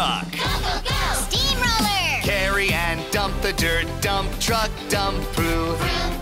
truck. Go, go, go! Steamroller! Carry and dump the dirt, dump truck, dump poo. Vroom.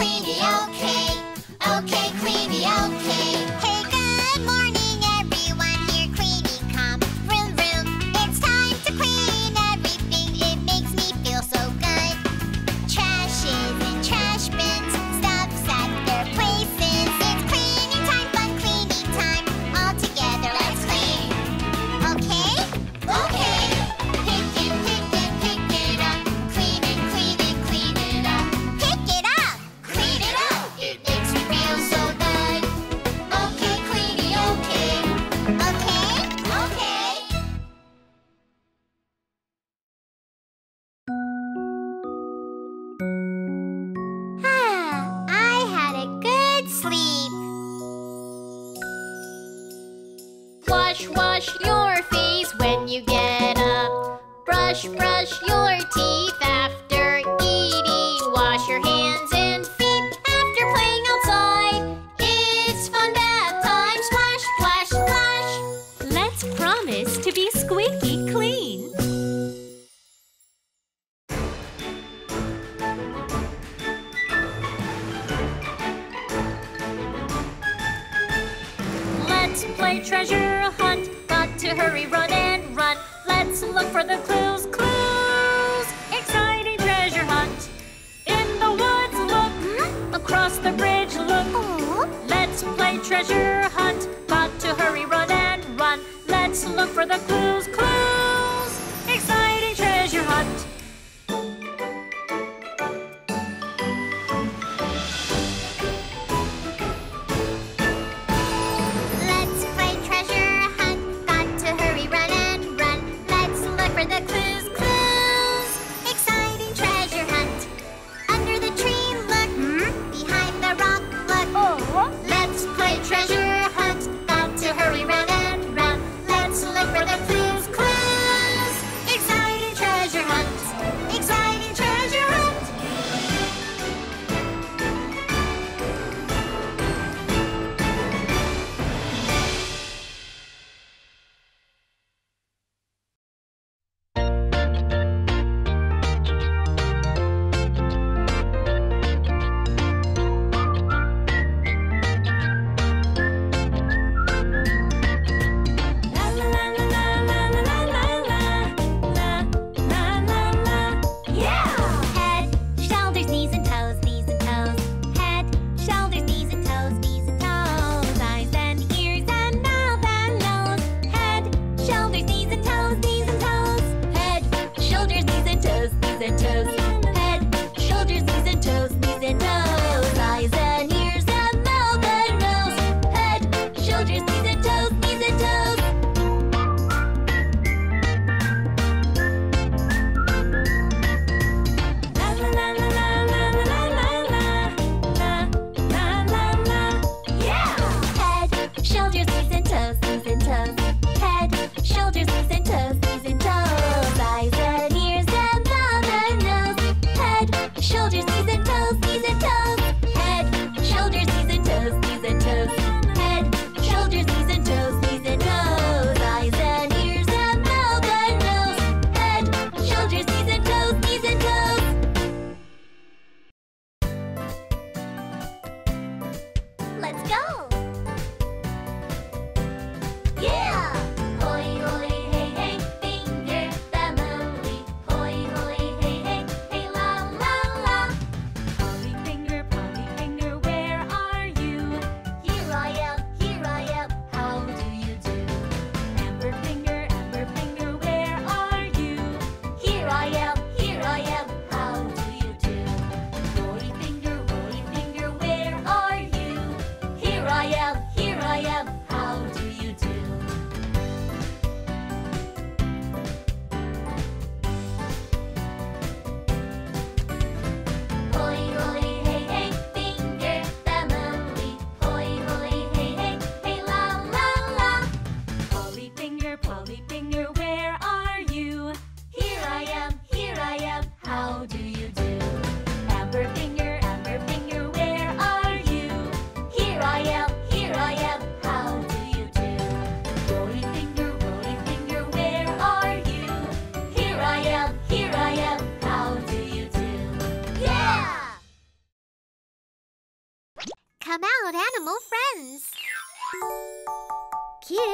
creamy okay, okay, creamy okay.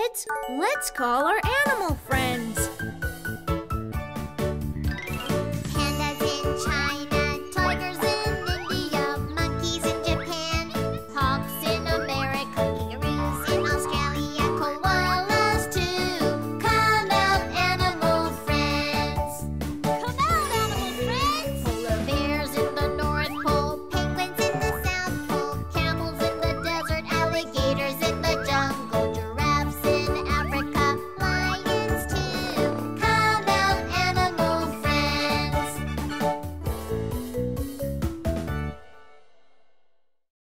Kids, let's call our animal friends.